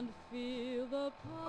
and feel the pulse.